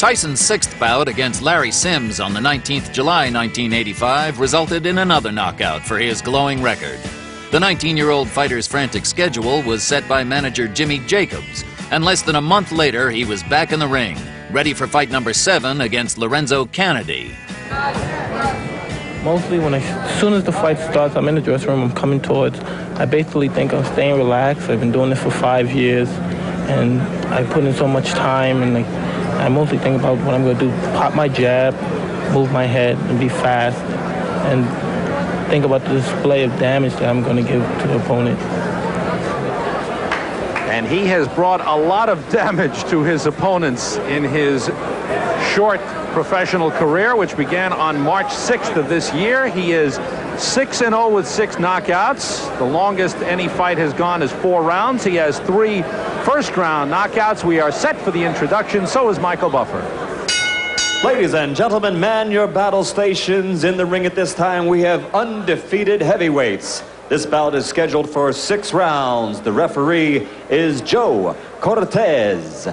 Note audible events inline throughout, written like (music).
Tyson's sixth bout against Larry Sims on the 19th July 1985 resulted in another knockout for his glowing record. The 19 year old fighter's frantic schedule was set by manager Jimmy Jacobs, and less than a month later, he was back in the ring, ready for fight number seven against Lorenzo Canady. Mostly when I, as soon as the fight starts, I'm in the dressing room, I'm coming towards. I basically think I'm staying relaxed. I've been doing this for five years, and I put in so much time, and like, I mostly think about what I'm going to do. Pop my jab, move my head, and be fast, and think about the display of damage that I'm going to give to the opponent. And he has brought a lot of damage to his opponents in his short professional career, which began on March 6th of this year. He is 6 0 with six knockouts. The longest any fight has gone is four rounds. He has three first round knockouts. We are set for the introduction. So is Michael Buffer. Ladies and gentlemen, man your battle stations. In the ring at this time, we have undefeated heavyweights. This bout is scheduled for six rounds. The referee is Joe Cortez.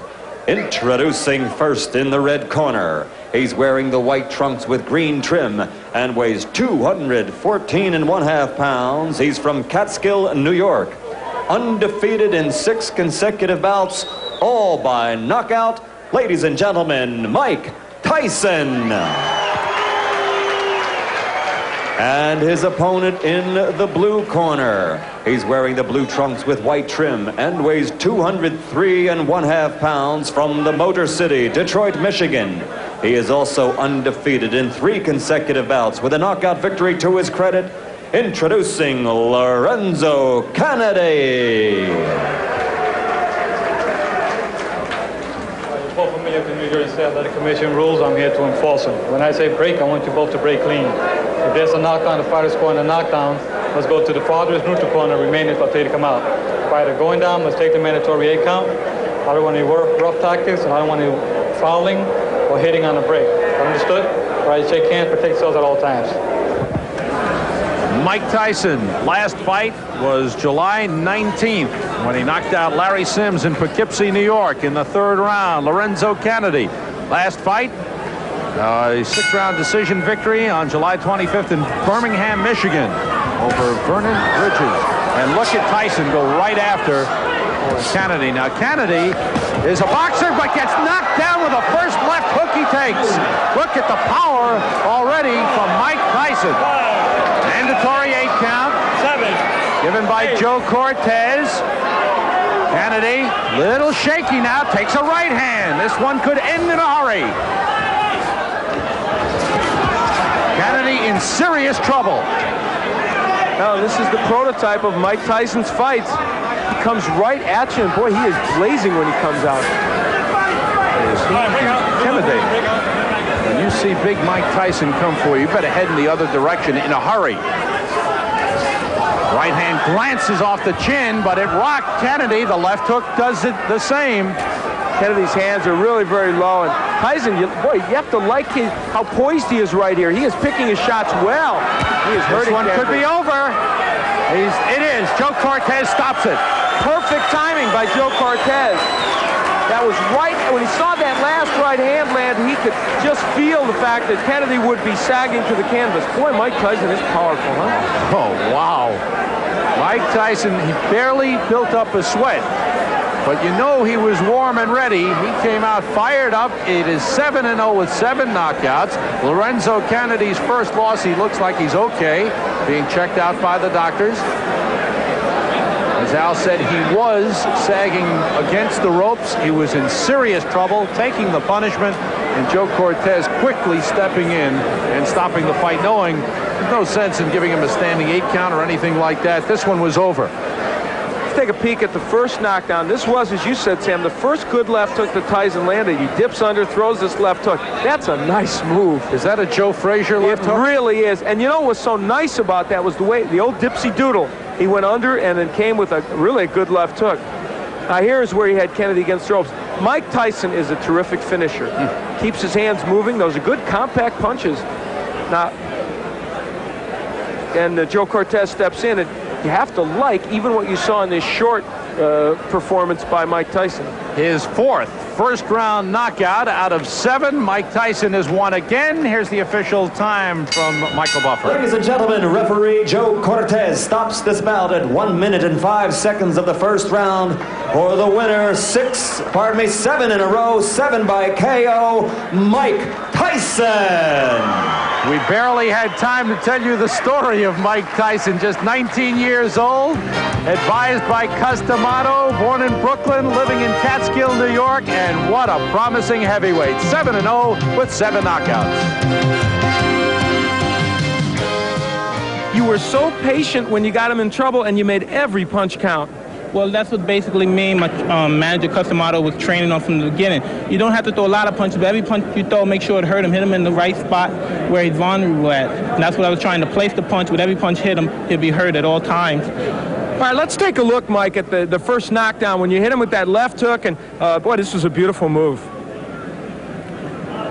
Introducing first in the red corner. He's wearing the white trunks with green trim and weighs 214 and one half pounds. He's from Catskill, New York. Undefeated in six consecutive bouts, all by knockout. Ladies and gentlemen, Mike Tyson. And his opponent in the blue corner. He's wearing the blue trunks with white trim and weighs 203 and one half pounds from the Motor City, Detroit, Michigan. He is also undefeated in three consecutive bouts with a knockout victory to his credit. Introducing Lorenzo Canady. Both familiar with the New Jersey Athletic Commission rules. I'm here to enforce them. When I say break, I want you both to break clean. If there's a knockdown, the fighter scoring a knockdown, let's go to the farthest neutral corner, remain until they come out. Fighter going down, let's take the mandatory eight count. I don't want any rough tactics, and I don't want any fouling or hitting on the break. Understood? All right, shake hands, protect yourselves at all times. Mike Tyson, last fight was July 19th when he knocked out Larry Sims in Poughkeepsie, New York in the third round. Lorenzo Canady. last fight, uh, a six-round decision victory on July 25th in Birmingham, Michigan over Vernon Bridges. And look at Tyson go right after Canady. Now, Canady is a boxer, but gets knocked down with the first left hook he takes. Look at the power already from Mike Tyson. Mandatory eight count. Seven. Given by Joe Cortez. Canady, little shaky now, takes a right hand. This one could end in a hurry. Canady in serious trouble. Now, this is the prototype of Mike Tyson's fights. He comes right at you, and boy, he is blazing when he comes out. Is he intimidating? When you see big Mike Tyson come for you, you better head in the other direction in a hurry. Right hand glances off the chin, but it rocked Canady. The left hook does it the same. Canady's hands are really very low, and Tyson, you, boy, you have to like his, how poised he is right here. He is picking his shots well. He is This hurting. one could be over. He's, it is. Joe Cortez stops it. Perfect timing by Joe Cortez. That was right when he saw that last right hand land. He could just feel the fact that Canady would be sagging to the canvas. Boy, Mike Tyson is powerful, huh? Oh, wow. Mike Tyson, he barely built up a sweat. But you know he was warm and ready. He came out fired up. It is 7 and 0 with seven knockouts. Lorenzo Canady's first loss, he looks like he's okay, being checked out by the doctors. As Al said, he was sagging against the ropes. He was in serious trouble, taking the punishment, and Joe Cortez quickly stepping in and stopping the fight, knowing there's no sense in giving him a standing eight count or anything like that. This one was over. Let's take a peek at the first knockdown. This was, as you said, Sam, the first good left hook that Tyson landed. He dips under, throws this left hook. That's a nice move. Is that a Joe Frazier left It hook? really is. And you know what's so nice about that was the way the old Dipsy Doodle. He went under and then came with a really good left hook. Now here's where he had Canady against the ropes. Mike Tyson is a terrific finisher. Keeps his hands moving. Those are good compact punches. Now, and uh, Joe Cortez steps in, and you have to like even what you saw in this short uh, performance by Mike Tyson. His fourth first round knockout out of seven. Mike Tyson has won again. Here's the official time from Michael Buffer. Ladies and gentlemen, referee Joe Cortez stops this bout at one minute and five seconds of the first round for the winner. Six, pardon me, seven in a row, seven by KO, Mike Tyson. We barely had time to tell you the story of Mike Tyson, just 19 years old, advised by Cus D'Amato, born in Brooklyn, living in Catskill, New York, and what a promising heavyweight. 7 0 with seven knockouts. You were so patient when you got him in trouble, and you made every punch count. Well, that's what basically me and my um, manager, Cus D'Amato, was training on from the beginning. You don't have to throw a lot of punches, but every punch you throw, make sure it hurt him. Hit him in the right spot where he's vulnerable at. And that's what I was trying to place the punch. With every punch hit him, he'd be hurt at all times. All right, let's take a look, Mike, at the, the first knockdown when you hit him with that left hook. And uh, boy, this was a beautiful move.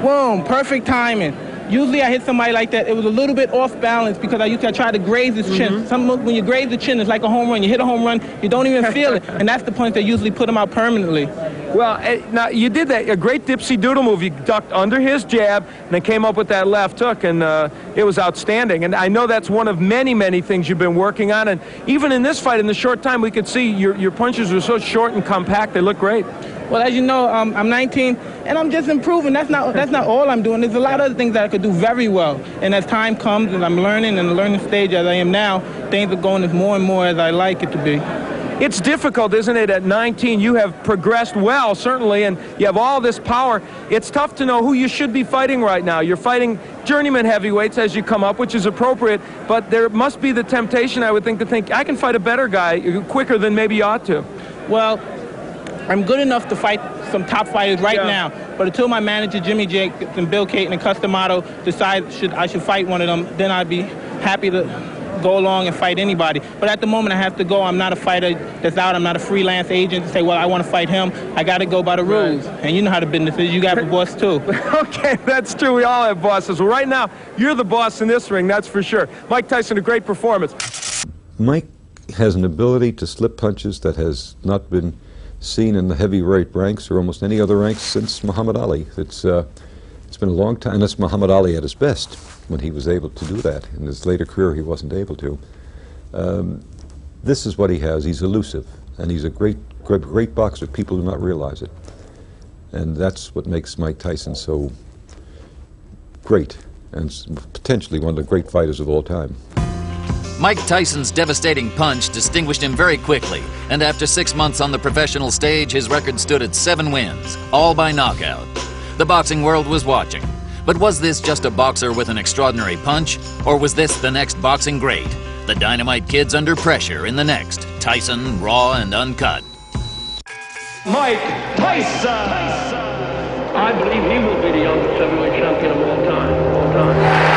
Boom, perfect timing. Usually I hit somebody like that, it was a little bit off balance because I used to try to graze his chin. Mm-hmm. Some, when you graze the chin, it's like a home run. You hit a home run, you don't even feel it. (laughs) And that's the punch that usually put him out permanently. Well, eh, now you did that, a great dipsy doodle move. You ducked under his jab and then came up with that left hook, and uh, it was outstanding. And I know that's one of many, many things you've been working on. And even in this fight, in the short time, we could see your, your punches were so short and compact, they look great. Well, as you know, um, I'm 19 and I'm just improving. That's not that's not all I'm doing. There's a lot of other things that I could do very well. And as time comes and I'm learning and the learning stage as I am now, things are going as more and more as I like it to be. It's difficult, isn't it? At 19, you have progressed well, certainly, and you have all this power. It's tough to know who you should be fighting right now. You're fighting journeyman heavyweights as you come up, which is appropriate, but there must be the temptation, I would think, to think, I can fight a better guy quicker than maybe you ought to. Well, I'm good enough to fight some top fighters right yeah. now. But until my manager Jimmy Jake and Bill Cayton and Cus D'Amato decide should I should fight one of them, then I'd be happy to go along and fight anybody. But at the moment, I have to go. I'm not a fighter that's out. I'm not a freelance agent to say, well, I want to fight him. I got to go by the rules. Right. And you know how the business is. You got a (laughs) boss too. okay, that's true. We all have bosses. Well, right now, you're the boss in this ring. That's for sure. Mike Tyson, a great performance. Mike has an ability to slip punches that has not been seen in the heavyweight ranks or almost any other ranks since Muhammad Ali. It's, uh, it's been a long time. That's Muhammad Ali at his best when he was able to do that. In his later career, he wasn't able to. Um, this is what he has. He's elusive, and he's a great, great, great boxer. People do not realize it. And that's what makes Mike Tyson so great and potentially one of the great fighters of all time. Mike Tyson's devastating punch distinguished him very quickly, and after six months on the professional stage, his record stood at seven wins, all by knockout. The boxing world was watching. But was this just a boxer with an extraordinary punch, or was this the next boxing great? The Dynamite Kid's under pressure in the next Tyson Raw and Uncut. Mike Tyson! I believe he will be the youngest heavyweight champion of all time. All time.